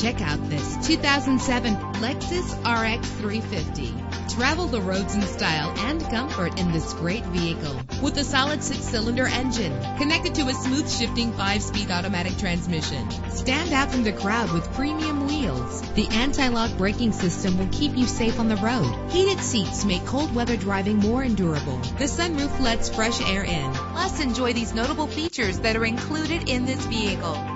Check out this 2007 Lexus RX 350. Travel the roads in style and comfort in this great vehicle. With a solid six-cylinder engine connected to a smooth shifting five-speed automatic transmission. Stand out from the crowd with premium wheels. The anti-lock braking system will keep you safe on the road. Heated seats make cold weather driving more endurable. The sunroof lets fresh air in. Plus, enjoy these notable features that are included in this vehicle.